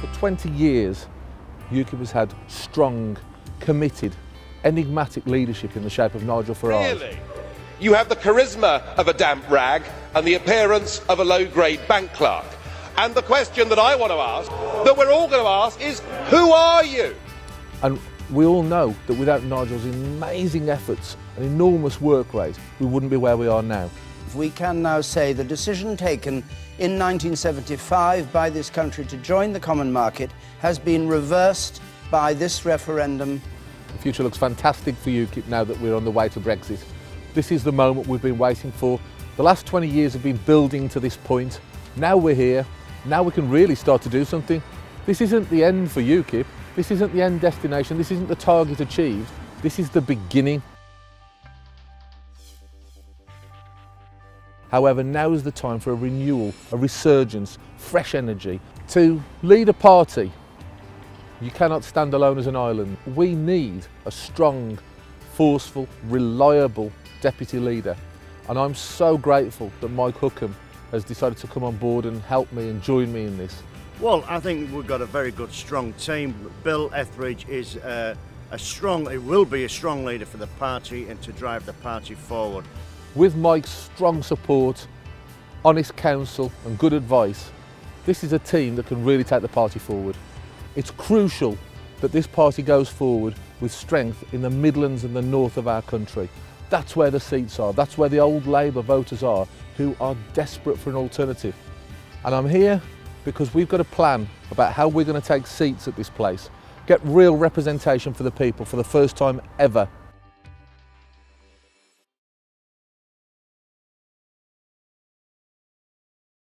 For 20 years, UKIP has had strong, committed, enigmatic leadership in the shape of Nigel Farage. Really? You have the charisma of a damp rag and the appearance of a low-grade bank clerk. And the question that I want to ask, that we're all going to ask, is who are you? And we all know that without Nigel's amazing efforts and enormous work rate, we wouldn't be where we are now. We can now say the decision taken in 1975 by this country to join the common market has been reversed by this referendum. The future looks fantastic for UKIP now that we're on the way to Brexit. This is the moment we've been waiting for. The last 20 years have been building to this point. Now we're here. Now we can really start to do something. This isn't the end for UKIP. This isn't the end destination. This isn't the target achieved. This is the beginning. However, now is the time for a renewal, a resurgence, fresh energy to lead a party. You cannot stand alone as an island. We need a strong, forceful, reliable deputy leader. And I'm so grateful that Mike Hookem has decided to come on board and help me and join me in this. Well, I think we've got a very good, strong team. Bill Etheridge is uh, a strong, he will be a strong leader for the party and to drive the party forward. With Mike's strong support, honest counsel and good advice, this is a team that can really take the party forward. It's crucial that this party goes forward with strength in the Midlands and the north of our country. That's where the seats are, that's where the old Labour voters are who are desperate for an alternative. And I'm here because we've got a plan about how we're going to take seats at this place, get real representation for the people for the first time ever